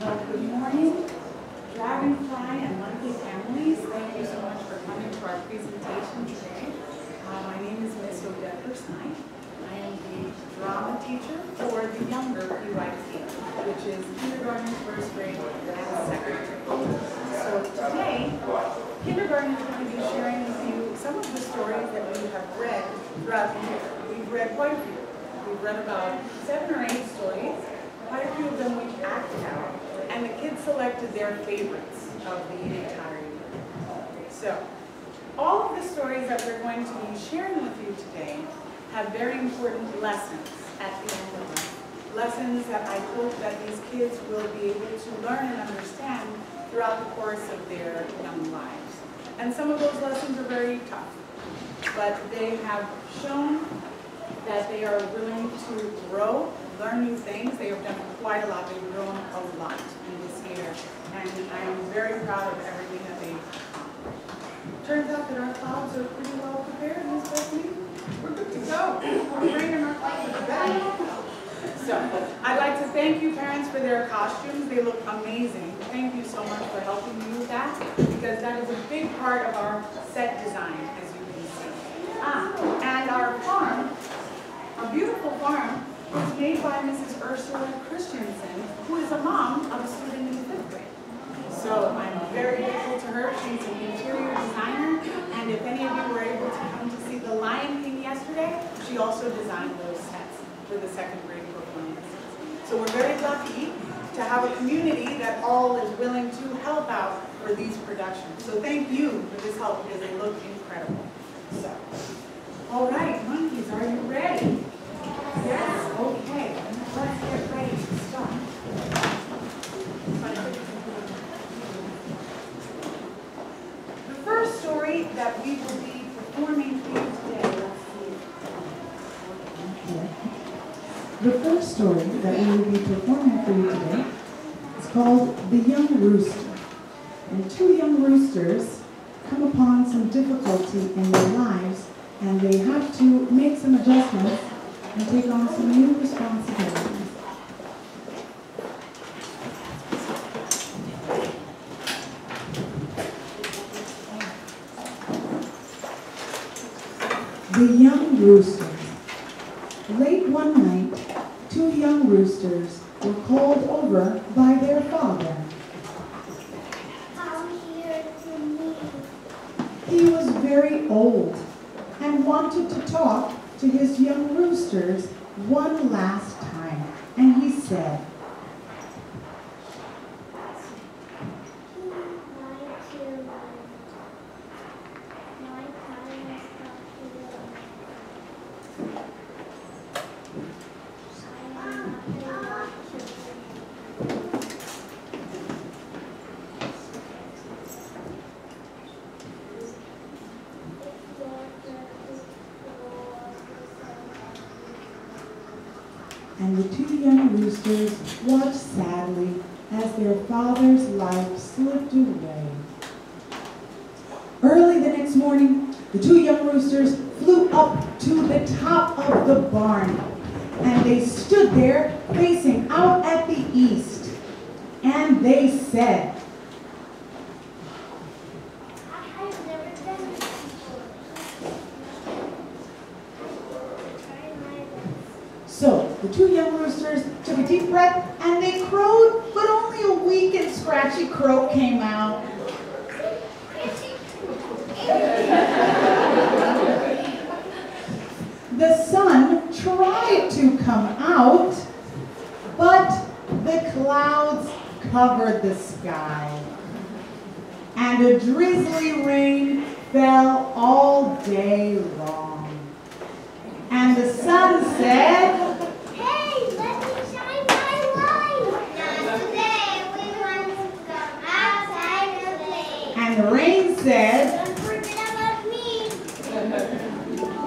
Well, good morning, Dragonfly and Monkey families. Thank you so much for coming to our presentation today. Uh, my name is Miss Odette Persine. I am the drama teacher for the younger PYT, which is kindergarten, first grade, and second grade. So today, kindergarten is going to be sharing with you some of the stories that we have read throughout the year. We've read quite a few. We've read about seven or eight stories. Quite a few of them we acted out, and the kids selected their favorites of the entire year. So, all of the stories that we're going to be sharing with you today have very important lessons at the end of them. Lessons that I hope that these kids will be able to learn and understand throughout the course of their young lives. And some of those lessons are very tough, but they have shown that they are willing to grow, learn new things. They have done quite a lot. They've grown a lot in this year. And I am very proud of everything that they've. Turns out that our clouds are pretty well prepared, Ms. Bethany. We're good to go. We're bringing our clouds to bed. So, I'd like to thank you parents for their costumes. They look amazing. Thank you so much for helping me with that because that is a big part of our set design, as you can see. Ah, and our farm a beautiful farm was made by Mrs. Ursula Christensen, who is a mom of a student in fifth grade. So I'm very grateful to her. She's an interior designer, and if any of you were able to come to see The Lion King yesterday, she also designed those sets for the second grade performances. So we're very lucky to have a community that all is willing to help out for these productions. So thank you for this help because they look incredible. So, all right, monkeys, are you ready? Yes, okay. Let's get ready to start. The first story that we will be performing for you today. The first story that we will be performing for you today is called The Young Rooster. And two young roosters come upon some difficulty in their lives and they have to make some adjustments and take on some new responsibilities. The Young Rooster. Late one night, two young roosters were called over by their father. Come here to me. He was very old and wanted to talk to his young roosters one last time. And he said, My children. My time has come to them. I am not your children. If your purpose was the and the two young roosters watched sadly as their father's life slipped away. Early the next morning, the two young roosters flew up to the top of the barn, and they stood there facing out at the east. And they said, I've never done this before. Try my best. So the two young roosters took a deep breath and they crowed, but only a weak and scratchy crow came out. The sun tried to come out, but the clouds covered the sky. And a drizzly rain fell all day long. And the sun said, Hey, let me shine my light. Not today. We want to come outside and play. and the rain said, Don't forget about me.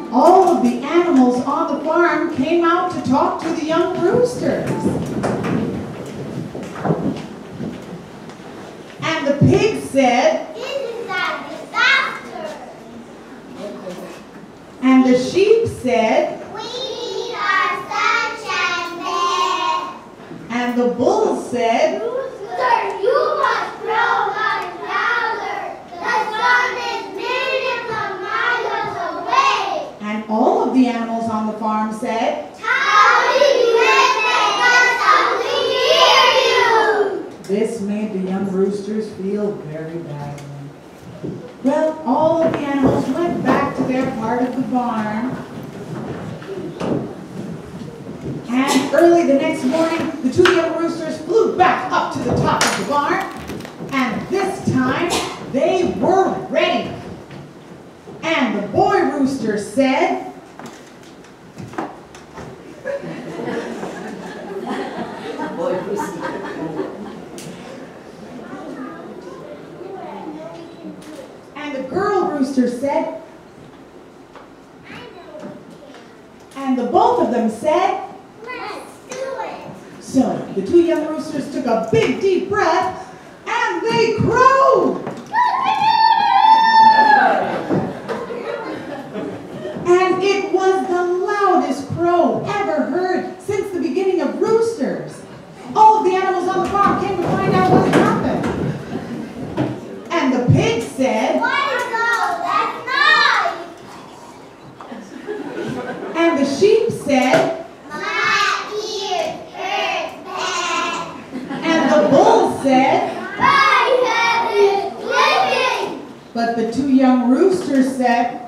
all of the animals on the farm came out to talk to the young roosters. And the pig said, This is a disaster. and the sheep said, We need our sunshine bed. and the bull said, Who's of the animals on the farm said, How did you hear you? This made the young roosters feel very badly. Well, all of the animals went back to their part of the barn. And early the next morning, the two young roosters flew back up to the top of the barn. And this time, they were ready. And the boy rooster said, and the girl rooster said, and the both of them said, Let's do it. So the two young roosters took a big deep breath and they crow. And it was the loudest crow ever heard since the beginning of roosters. All of the animals on the farm came to find out what happened. And the pig said, What is all that noise? and the sheep said, My ears hurt bad. and the bull said, My head is swimming. but the young said,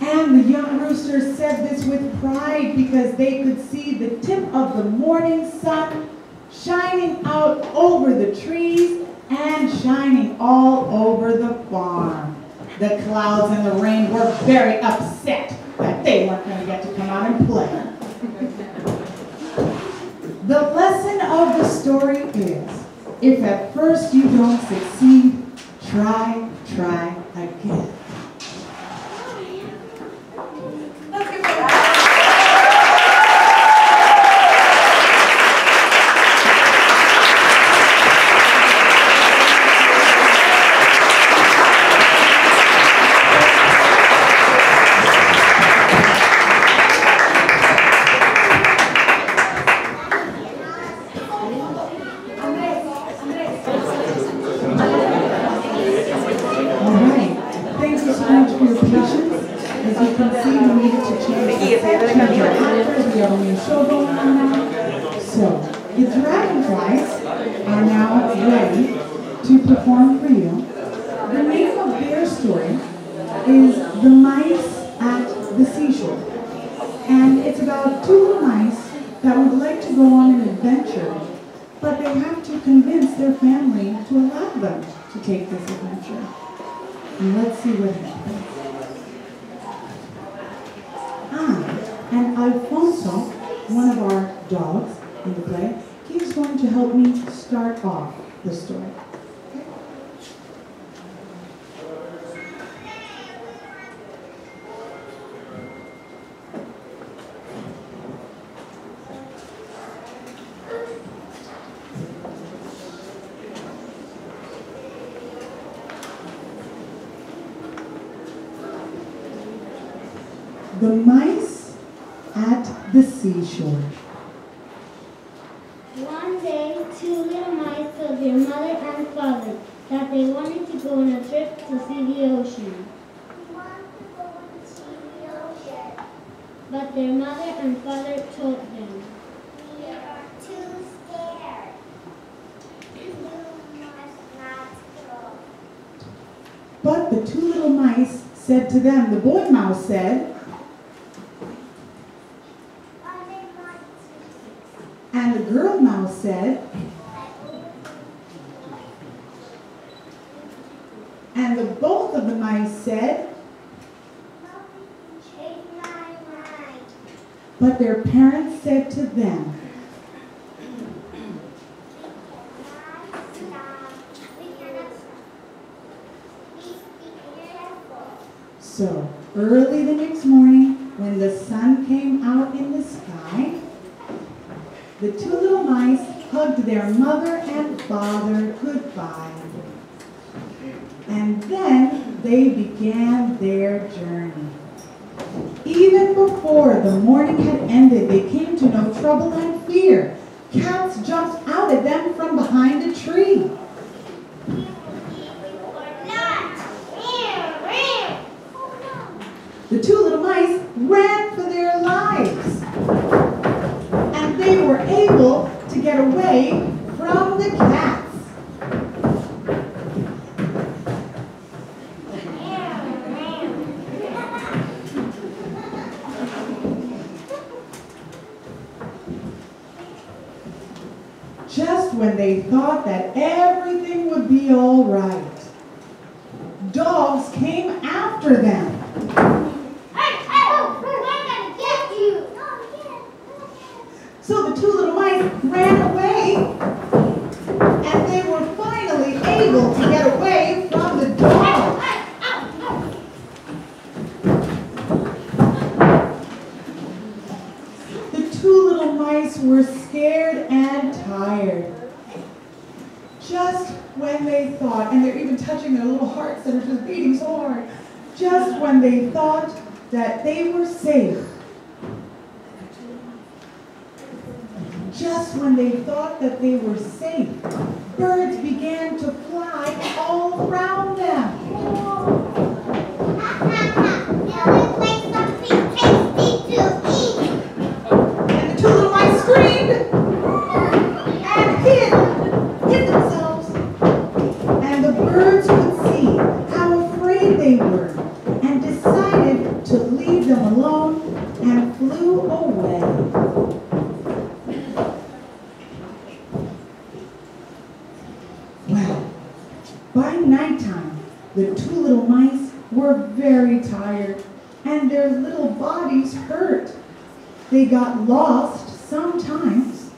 And the young roosters said this with pride because they could see the tip of the morning sun shining out over the trees and shining all over the farm. The clouds and the rain were very upset that they weren't going to get to come out and play. The lesson of the story is, if at first you don't succeed, try, try So, the dragonflies are now ready to perform for you. The name of their story is The Mice at the Seashore. And it's about two mice that would like to go on an adventure, but they have to convince their family to allow them to take this adventure. And let's see what happens. Ah, and Alfonso, one of our dogs in the play, he's going to help me start off the story. The mice at the seashore. One day, two little mice told their mother and father that they wanted to go on to see the ocean. But their mother and father told them, We are too scared. You must not go. But the two little mice said to them, the boy mouse said, Are they not and the girl mouse said, and the both of the mice said, Change my mind. But their parents said to them. So, early the next morning, when the sun came out in the sky, the two little mice hugged their mother and father goodbye. And then they began their journey. Even before the morning had ended, they came to know trouble and fear. Cats jumped out at them from behind a tree. The two little mice ran for their lives. And they were able to get away from the cat. Thought that everything would be all right, dogs came after them. So the two little mice ran away, and they were finally able to get away from the dogs. The two little mice were scared and tired. Just when they thought, and they're even touching their little hearts that are just beating so hard, just when they thought that they were safe, just when they thought that they were safe, birds began to fly all around them. And the two little mice screamed and hid, hid themselves. And the birds could see how afraid they were and decided to leave them alone and flew away. Well, by nighttime, the two little mice were very tired and their little bodies hurt. They got lost sometimes,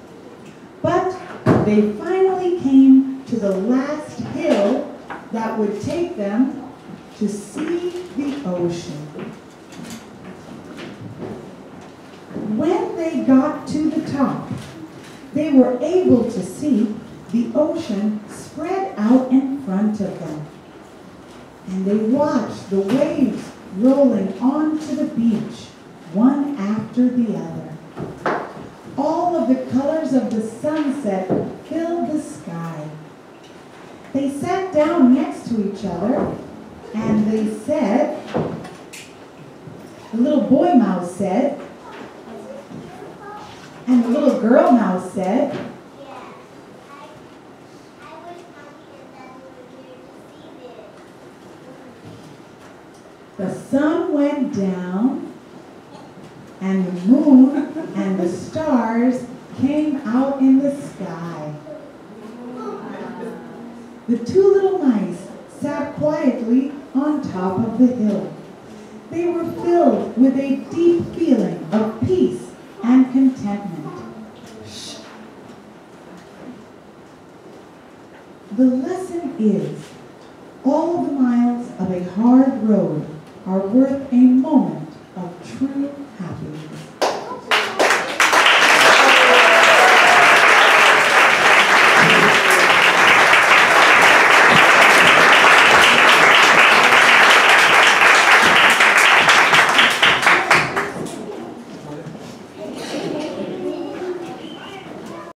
but they finally came to the last hill that would take them to see the ocean. When they got to the top, they were able to see the ocean spread out in front of them. And they watched the waves rolling onto the beach, one after the other. The colors of the sunset filled the sky. They sat down next to each other and they said, the little boy mouse said, and the little girl mouse said, The sun went down, and the moon and the stars came out in the sky. The two little mice sat quietly on top of the hill. They were filled with a deep feeling of peace and contentment. The lesson is all the miles of a hard road are worth a moment of true